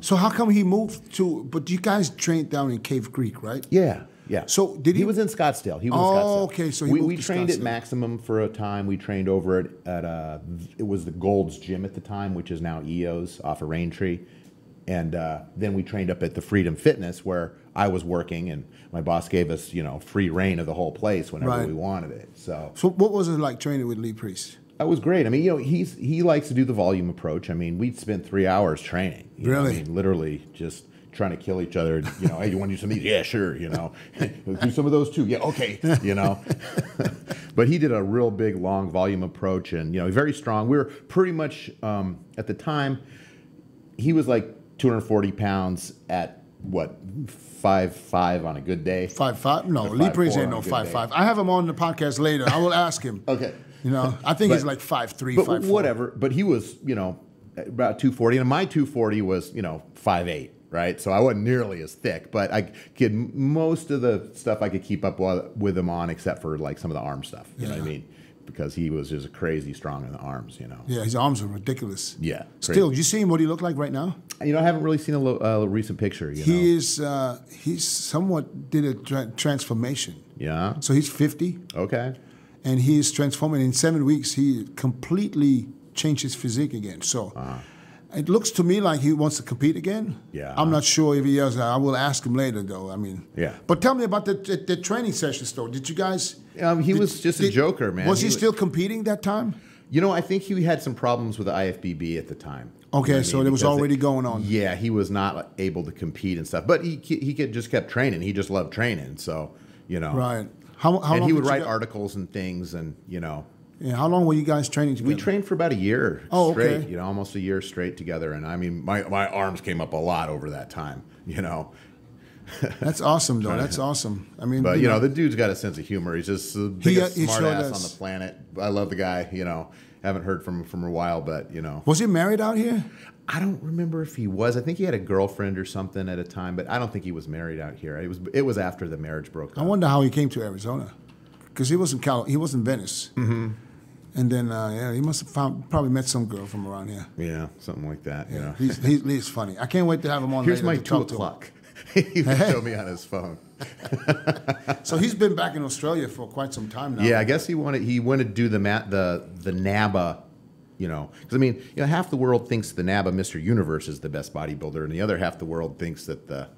So how come he moved to but you guys trained down in Cave Creek, right? yeah, yeah. So did he- He was in Scottsdale. He was Oh, in Scottsdale. okay, so he we, we trained at Maximum for a time. We trained over at, at uh, it was the Gold's Gym at the time, which is now EOS off of Raintree. And uh, then we trained up at the Freedom Fitness where I was working, and my boss gave us, you know, free reign of the whole place whenever Right. we wanted it. So So what was it like training with Lee Priest? That was great. I mean, you know, he's he likes to do the volume approach. I mean, we'd spent three hours training. Really? I mean, literally just trying to kill each other. You know, hey, you want to do some of these? Yeah, sure. You know, do some of those too. Yeah, okay. You know, but he did a real big, long volume approach, and you know, very strong. We were pretty much um, at the time. He was like 240 pounds at what five five on a good day. Five five? No, Lee four ain't no five day. five. I have him on the podcast later. I will ask him. Okay. You know, I think he's like five three, but five four. whatever. But he was, you know, about 240, and my 240 was, you know, five eight. right? So I wasn't nearly as thick, but I could most of the stuff I could keep up with him on, except for like some of the arm stuff. You know what I mean? Because he was just crazy strong in the arms, you know. Yeah, his arms are ridiculous. Yeah, Still, crazy. you see him what he look like right now? You know, I haven't really seen a, lo- recent picture. You know. He is uh, he's somewhat did a tra- transformation. Yeah. So he's 50 Okay. and he's transforming in 7 weeks he completely changed his physique again. So it looks to me like he wants to compete again. Yeah. I'm not sure if he does. I will ask him later though. I mean. Yeah. But tell me about the the, the training sessions though. Did you guys Um, he did- was just a joker, man. Was he, He was- still competing that time? You know, I think he had some problems with the IFBB at the time. Okay, You know what I so mean? it was Because already going on. Yeah, he was not able to compete and stuff, but he he could just kept training. He just loved training, so you know. Right. How, how and long he would did you write go- articles and things, and you know, Yeah, how long were you guys training together? we trained for about a year Oh, straight. okay. You know, almost a year straight together. And I mean, my my arms came up a lot over that time. You know, That's awesome, though. That's awesome. I mean, but you know, the dude's got a sense of humor. He's just the He- biggest he smart ass on the planet. I love the guy. You know, haven't heard from him from a while, but you know, was he married out here? I don't remember if he was. I think he had a girlfriend or something at a time, but I don't think he was married out here. It was it was after the marriage broke Up. I wonder how he came to Arizona, because he was in Cal. He was in Venice. Mm-hmm. And then, uh, yeah, he must have found probably met some girl from around here. Yeah, something like that. You know. He's, he's, he's funny. I can't wait to have him on. Here's my to two o'clock. he would show me on his phone. So he's been back in Australia for quite some time now. Yeah, I guess he wanted he wanted to do the mat the the NABBA, you know, because I mean, you know, half the world thinks the NABBA Mr. Universe is the best bodybuilder, and the other half the world thinks that the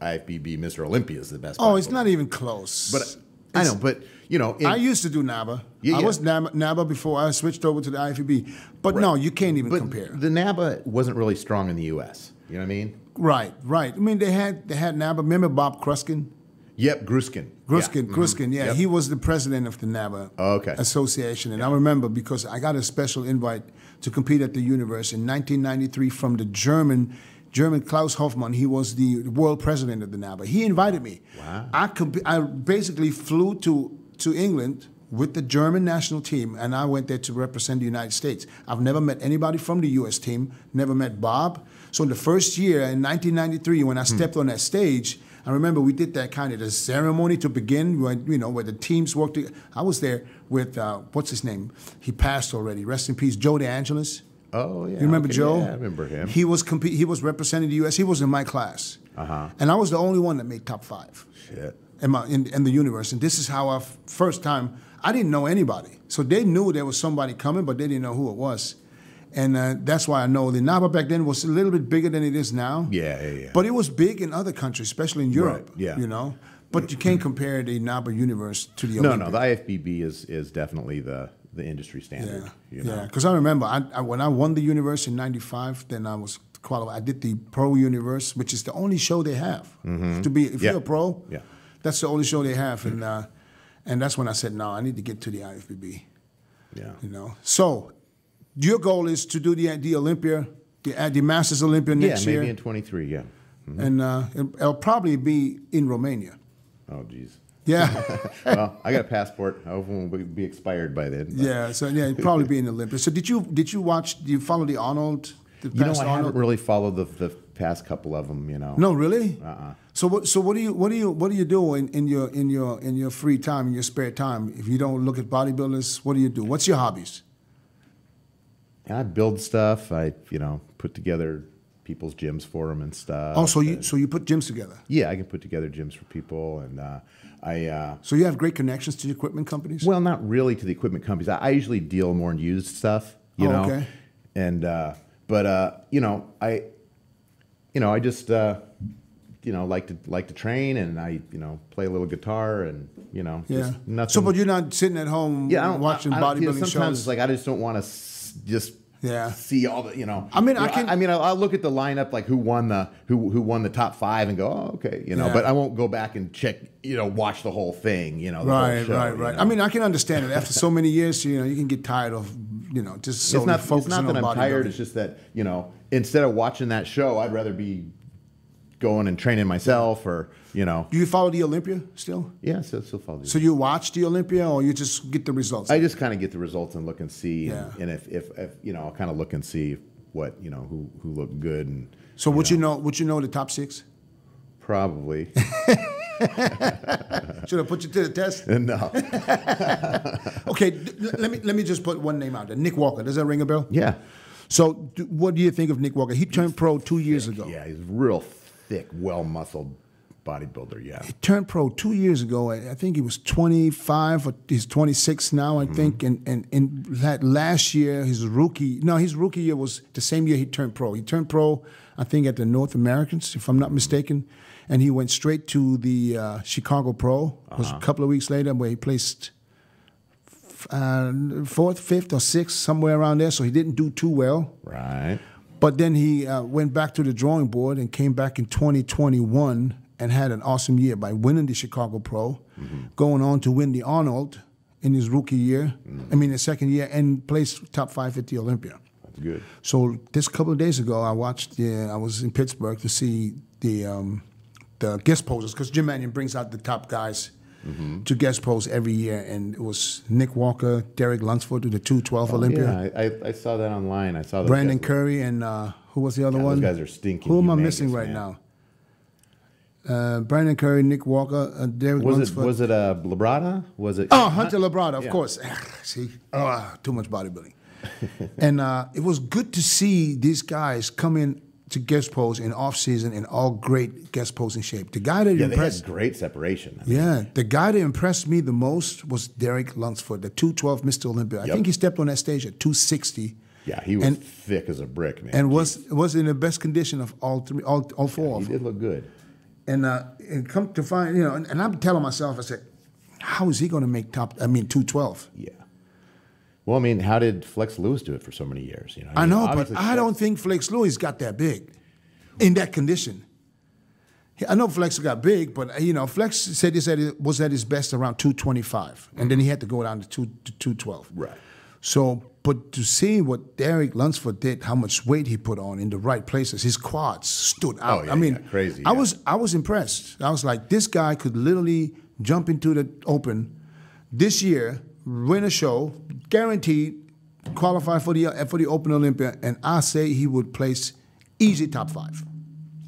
IFBB Mr. Olympia is the best. Oh, it's not even close. But I know, but you know, in- I used to do NABBA. Yeah, I yeah. was NABBA, NABBA before I switched over to the IFBB. But no, you can't even but compare. the NABBA wasn't really strong in the U.S. You know what I mean? right, right. I mean, they had they had NABBA. Remember Bob Kruskin? Yep, Gruskin. Gruskin, Yeah. Gruskin, mm-hmm. yeah, Yep. he was the president of the NABBA Oh, okay. Association, and I remember because I got a special invite to compete at the Universe in 1993 from the German, German Klaus Hoffmann. He was the world president of the NABBA. He invited me. Wow. I I basically flew to to England with the German national team, and I went there to represent the United States. I've never met anybody from the U.S. team. Never met Bob. So in the first year in 1993, when I stepped on that stage. I remember we did that kind of the ceremony to begin, when, you know, where the teams worked. I was there with uh, what's his name? He passed already. Rest in peace, Joe DeAngelis. Oh yeah. You remember okay, Joe? Yeah, I remember him. He was compete. He was representing the U.S. He was in my class, Uh-huh. and I was the only one that made top five Shit. in, my, in, in the universe. And this is how I f- first time I didn't know anybody, so they knew there was somebody coming, but they didn't know who it was. And uh, that's why I know the NABBA back then was a little bit bigger than it is now. Yeah, yeah, yeah. But it was big in other countries, especially in Europe. yeah. You know, but you can't compare the NABBA universe to the No, Olympic. no, the IFBB is is definitely the the industry standard. Yeah, You know? yeah. Because I remember I, I, when I won the universe in '95, then I was qualified. I did the Pro Universe, which is the only show they have to be. If. Yeah. you're a pro, Yeah. that's the only show they have, and uh, and that's when I said, no, I need to get to the IFBB. Yeah. You know, so your goal is to do the the Olympia, the uh, the Masters Olympia next year. Yeah, maybe year, in 23, yeah. and uh, it- it'll probably be in Romania. Oh, geez. Yeah. well, I got a passport. I hope it won't be expired by then. but- Yeah, so yeah, probably be in the Olympics. So did you did you watch? Do you follow the Arnold? The You know, I Arnold? haven't really followed the, the past couple of them, you know. No, really. Uh-uh. So what? So what do you what do you what do you do in, in your in your in your free time in your spare time? If you don't look at bodybuilders, what do you do? What's your hobbies? I build stuff. I, you know, put together people's gyms for them and stuff. Oh, so you so you put gyms together. yeah, I can put together gyms for people. And uh, I, uh, So you have great connections to the equipment companies. well, not really to the equipment companies. I, I usually deal more in used stuff, you Oh, know. okay. And, uh, but, uh, you know, I, you know, I just, uh, you know, like to like to train, and I, you know, play a little guitar, and you know, yeah. just nothing. So, but you're not sitting at home yeah, watching I, I don't- you know, bodybuilding Sometimes shows. it's like I just don't want to s- just Yeah. see all the you know. I mean, I can- I, mean, I'll, I'll look at the lineup, like who won the who who won the top five, and go, oh, okay, you know. Yeah. But I won't go back and check, you know, watch the whole thing, you know. The whole right, show, right, right. know. I mean, I can understand it. After so many years, you know, you can get tired of, you know, just solely it's not focusing it's not that I'm tired. It's just that you know, instead of watching that show, I'd rather be going and training myself, or you know, Do you follow the Olympia still? yeah. So, so follow. So you watch the Olympia, or you just get the results? I just kind of get the results and look and see, Yeah. and, and if, if, if you know, I'll kind of look and see what you know who who look good and so would you know? Would you know the top six? probably Should I put you to the test? no. Okay, let me let me just put one name out there. Nick Walker. Does that ring a bell? Yeah, So, what do you think of Nick Walker? He turned pro two years ago. yeah. He's real thick, well muscled bodybuilder. Yeah, He turned pro two years ago. I think he was 25 or he's 26 now. I think. And, and, and that last year, his rookie, no, his rookie year was the same year he turned pro. He turned pro, I think, at the North Americans, if I'm not mistaken. And he went straight to the uh, Chicago Pro. It was Uh-huh. a couple of weeks later where he placed uh, fourth, fifth, or sixth, somewhere around there. So he didn't do too well. right. But then he uh, went back to the drawing board and came back in 2021 and had an awesome year by winning the Chicago Pro, going on to win the Arnold in his rookie year. I mean, his second year, and placed top five at the Olympia. That's good. So this couple of days ago, I watched. The, I was in Pittsburgh to see the um, the guest posers because Jim Manion brings out the top guys to guest pose every year, and it was Nick Walker, Derek Lunsford, the two twelve Olympia, Yeah, I, I, saw that online. I saw Brandon guys. Curry, and uh, who was the other one? those guys are stinking Who am I missing right man. now? Uh, Brandon Curry, Nick Walker, uh, Derek Was it Lunsford. was it uh, Labrada? Was it? Oh, Hunter Labrada, of Yeah. course. See, oh, too much bodybuilding. and uh, it was good to see these guys come in to guest pose in off season in all great guest posing shape. The guy that Yeah, they impressed, had great separation. I mean, yeah, the guy that impressed me the most was Derek Lunsford, the 212 Mr. Olympia. I think he stepped on that stage at 260. yeah, he was And- thick as a brick, man. And was was in the best condition of all three, all, all four he of them. did look good. And uh, and come to find, you know, and, and I'm telling myself, I said, how is he going to make top? I mean, 212. Yeah. Well, I mean, how did Flex Lewis do it for so many years? You know, I mean, know, but I don't think Flex Lewis got that big in that condition. I know Flex got big, but you know, Flex said he said it was at his best around 225, and then he had to go down to, two, to 212. Right. So, but to see what Derek Lunsford did, how much weight he put on in the right places, his quads stood oh, out. Oh, yeah, I mean, yeah, crazy, I yeah. was I was impressed. I was like, this guy could literally jump into the open this year, win a show, guaranteed qualify for the for the Open Olympia, and I say he would place easy top five.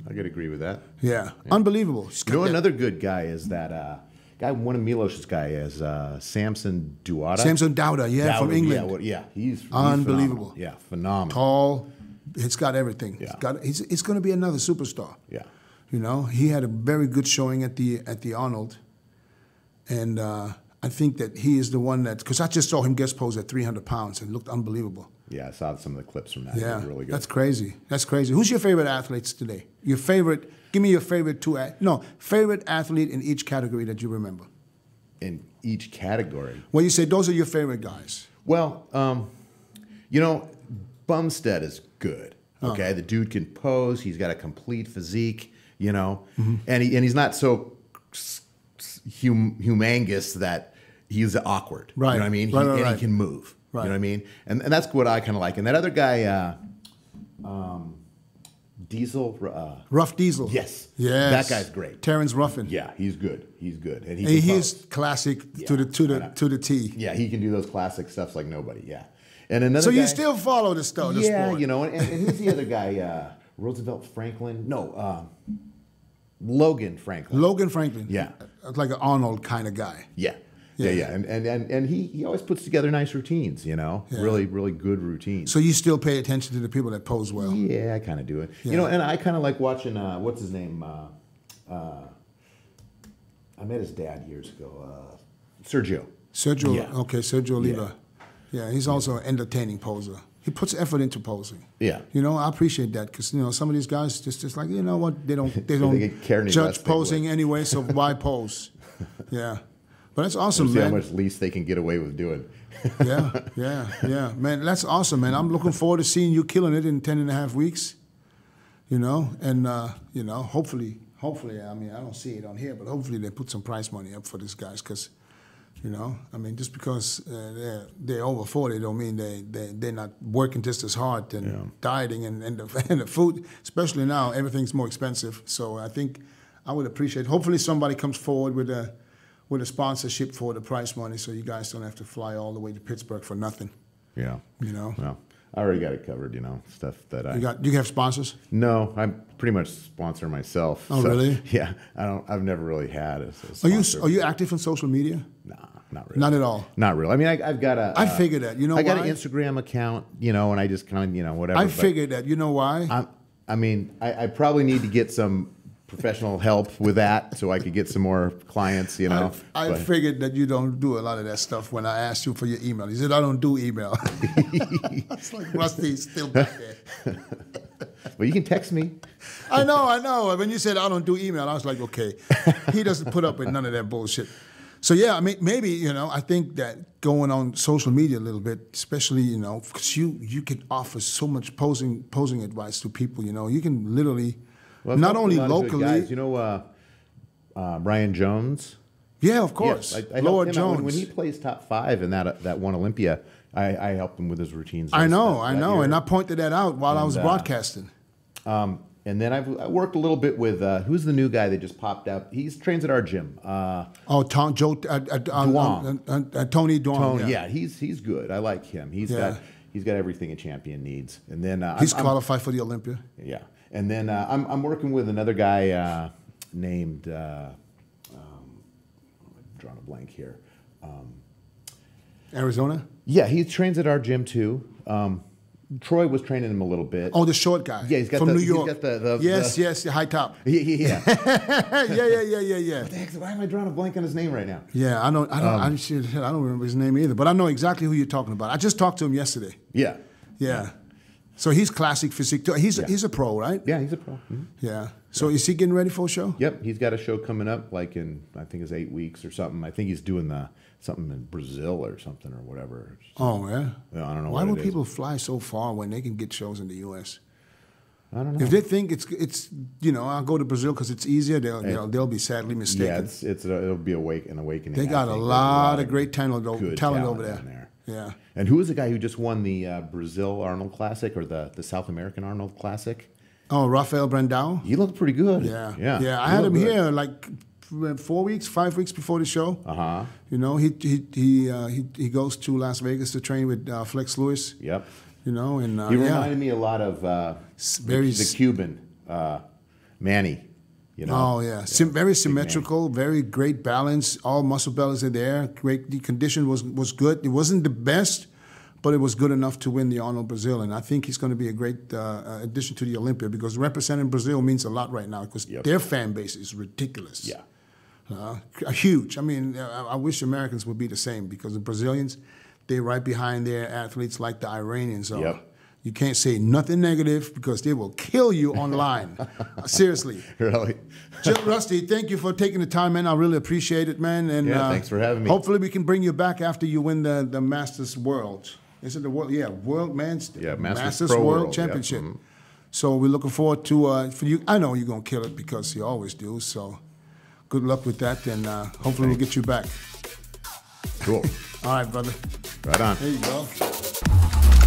I could agree with that. Yeah, unbelievable. You know, another good guy is that uh, guy. One of Milos's guy is uh, Samson Dauda. Samson Dauda, yeah, from England. Yeah, well, yeah, he's, he's Unbelievable. phenomenal. Yeah, phenomenal. tall. It's got everything. It's Yeah. got. He's, it's going to be another superstar. Yeah. You know, he had a very good showing at the at the Arnold, and uh, I think that he is the one that because I just saw him guest pose at 300 pounds and looked unbelievable. Yeah, I saw some of the clips from that. Yeah, really good. that's crazy. That's crazy. Who's your favorite athletes today? Your favorite? Give me your favorite two. No, favorite athlete in each category that you remember. in each category. Well, you say those are your favorite guys. Well, um, you know, Bumstead is good. Oh. Okay, the dude can pose. He's got a complete physique. You know, Mm-hmm. and he and he's not so hum, humongous that he's awkward. Right. You know what I mean? He, Right, right, and right. he can move. Right. You know what I mean? And and that's what I kind of like. And that other guy, uh, um, Diesel. Uh, Ruff Diesel. Yes. Yes. That guy's great. Terrence Ruffin. yeah, he's good. He's good, and he And he's pose. classic Yeah, to the to the to the T. Yeah, he can do those classic stuffs like nobody. Yeah. And another So you still follow the stuff, the yeah, sport. you know, and, and who's the other guy? Uh, Roosevelt Franklin? No, um, Logan Franklin. Logan Franklin. Yeah. Like an Arnold kind of guy. yeah. Yeah, Yeah. yeah, and and and, and he, he always puts together nice routines, you know, Yeah. really really good routines. So you still pay attention to the people that pose well. yeah, I kind of do it, you know, and I kind of like watching uh, what's his name? Uh, uh, I met his dad years ago, uh, Sergio. Sergio, Yeah. okay, Sergio Oliva. Yeah. he's also an entertaining poser. He puts effort into posing. Yeah. You know, I appreciate that because you know some of these guys just just like you know what they don't they don't care judge posing anyway. So why pose? Yeah, but that's awesome, See how much least they can get away with doing. yeah, yeah, yeah, man. That's awesome, man. I'm looking forward to seeing you killing it in 10 and a half weeks. You know, and uh, you know, hopefully, hopefully, I mean, I don't see it on here, but hopefully they put some prize money up for these guys because, you know, I mean, just because uh, they're they're over 40 don't mean they they they're not working just as hard and dieting and and the, and the food, especially now, everything's more expensive. So I think I would appreciate. Hopefully, somebody comes forward with a with a sponsorship for the prize money, so you guys don't have to fly all the way to Pittsburgh for nothing. Yeah. You know, Well, I already got it covered, you know, stuff that I you got Do you have sponsors. No, I'm pretty much sponsor myself. Oh, really? Yeah, I don't. I've never really had a, a Are you are you active on social media? Nah, not really. Not at all. Not really. I mean, I, I've got a. I uh, figured that. You know I got why? an Instagram account, you know, and I just kind of, you know, whatever. I figured that. You know why? I'm, I mean, I, I probably need to get some professional help with that so I could get some more clients, you know. I But- figured that you don't do a lot of that stuff when I asked you for your email. You said I don't do email. it's like Rusty's still back there. but you can text me. I know, I know. When you said I don't do email, I was like, okay, he doesn't put up with none of that bullshit. So yeah, I mean, maybe you know, I think that going on social media a little bit, especially you know, because you you can offer so much posing posing advice to people. You know, you can literally Well, not only a lot of good locally. guys. You know, uh, uh, Brian Jones. yeah, of course, Yes, I, I Lord Jones. when, when he plays top five in that that one Olympia. I, I helped him with his routines. I know, that- I know, and I pointed that out while I was And, uh, broadcasting. Um, and then I've I worked a little bit with uh, who's the new guy that just popped up. He's trains at our gym. Uh, Oh, Tom, Joe, uh, uh, uh, Duong. uh, uh, uh, Tony Duong. Tony, yeah. yeah. he's he's good. I like him. He's Yeah. got he's got everything a champion needs. And then uh, He's I'm- I'm- qualified for the Olympia. Yeah, and then uh, I'm I'm working with another guy uh, named uh, um, I'm drawing a blank here. Um, Arizona. yeah, he trains at our gym too. Um, Troy was training him a little bit. Oh, the short guy. Yeah, he's got from the- New he's York. got the- the- yes, the- yes, the high top. yeah, yeah, yeah. yeah, yeah, yeah, yeah, yeah. Heck, Why am I drawing a blank on his name right now? Yeah, I don't, I don't, Um, I, I don't remember his name either, but I know exactly who you're talking about. I just talked to him yesterday. Yeah, Yeah. So he's classic physique. too. He's Yeah. he's a pro, right? yeah, he's a pro. Mhm. Yeah. So is he getting ready for a show? Yep, he's got a show coming up, like in I think it's eight weeks or something. I think he's doing the something in Brazil or something or whatever. Oh yeah. Yeah, I don't know Why would people fly so far when they can get shows in the U.S.? I don't know. If they think it's it's you know I'll go to Brazil because it's easier, they'll, they'll they'll be sadly mistaken. yeah, it's it's it'll be awake an awakening. they got a think. There's lot of great talent, good talent over there. Yeah. And who was the guy who just won the uh, Brazil Arnold Classic or the, the South American Arnold Classic? Oh, Rafael Brandao. He looked pretty good. Yeah, yeah, yeah. I he had him good. here like four weeks, five weeks before the show. Uh huh. You know, he he he uh, he, he goes to Las Vegas to train with uh, Flex Lewis. Yep. You know, and uh, He yeah. reminded me a lot of uh, very the, the Cuban uh, Manny. You know. Oh yeah, Sym- very symmetrical, very great balance. All muscle bellies are there. Great. The condition was was good. It wasn't the best, but it was good enough to win the Arnold Brazil. And I think he's going to be a great uh, addition to the Olympia because representing Brazil means a lot right now because Yep. their fan base is ridiculous. Yeah. Uh, huge. I mean, I, I wish Americans would be the same because the Brazilians, they're right behind their athletes like the Iranians are. Yep. You can't say nothing negative because they will kill you online. Seriously. Really. Rusty, thank you for taking the time, man. I really appreciate it, man. And Yeah, uh, thanks for having me. Hopefully, we can bring you back after you win the, the Masters World. Is it the World? Yeah, World Man's Yeah, Masters Pro World, World. Championship. Mhm. So we're looking forward to uh, for you. I know you're gonna kill it because you always do. So good luck with that, and uh, hopefully we'll get you back. Cool. All right, brother. Right on. There you go.